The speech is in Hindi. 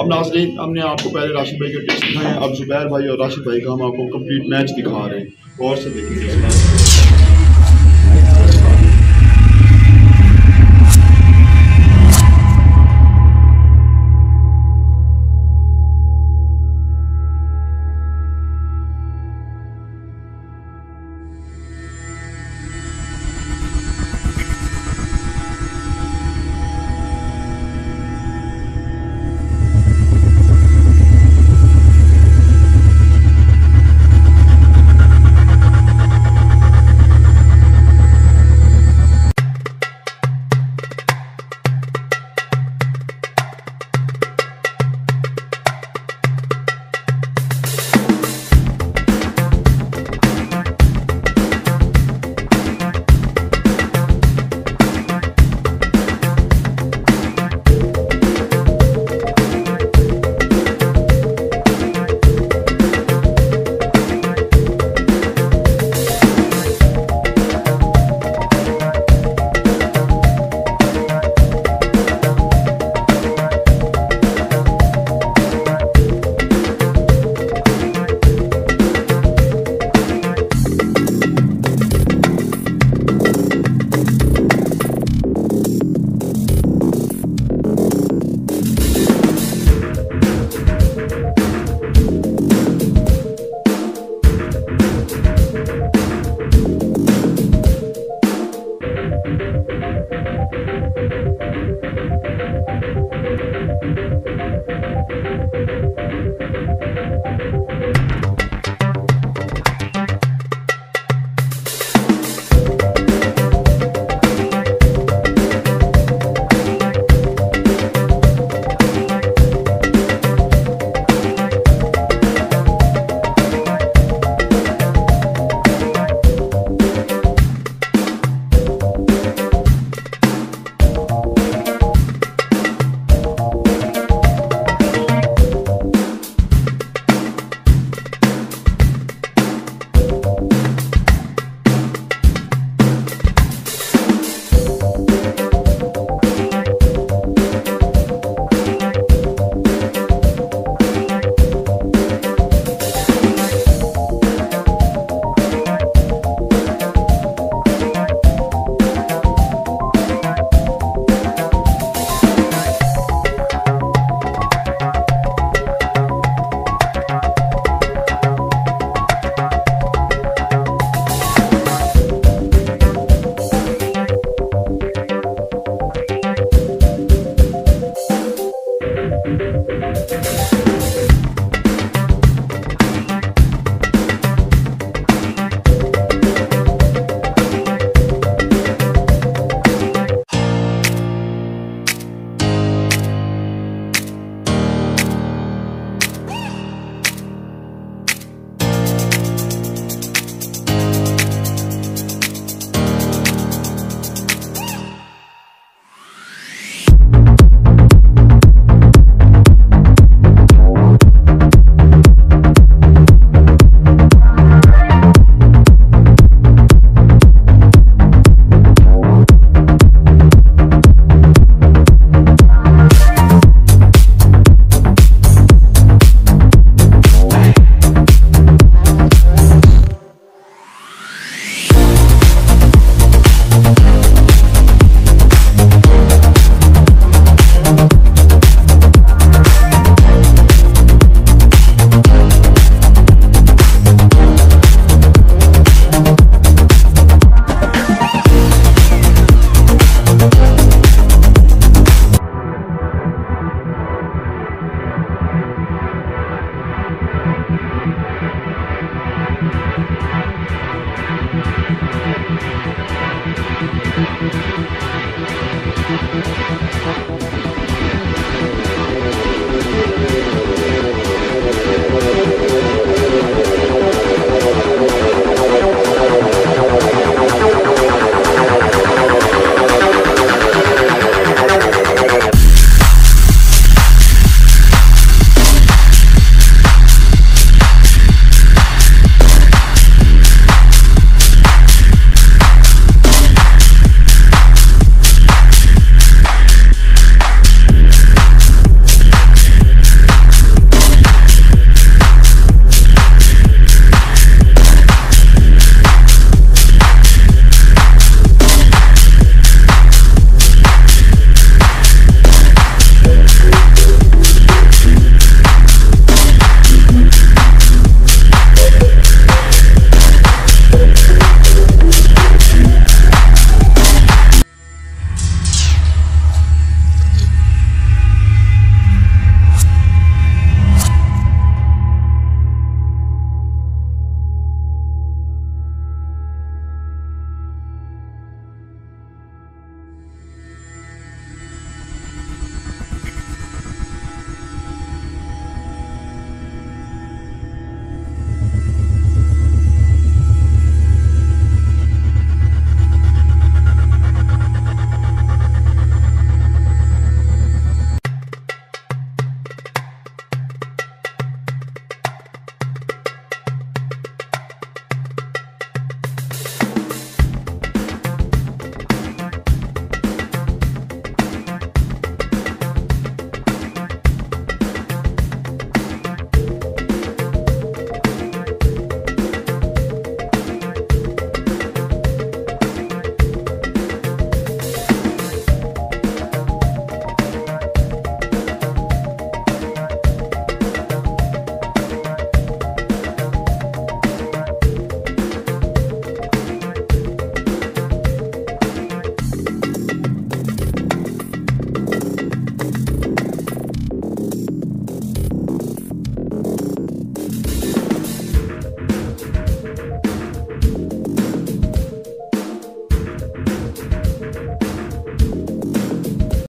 अब नाजरीन, हमने आपको पहले राशिद भाई के टेस्ट दिखाए अब जुबैर भाई और राशिद भाई का हम आपको कंप्लीट मैच दिखा रहे हैं। और से देखेंगे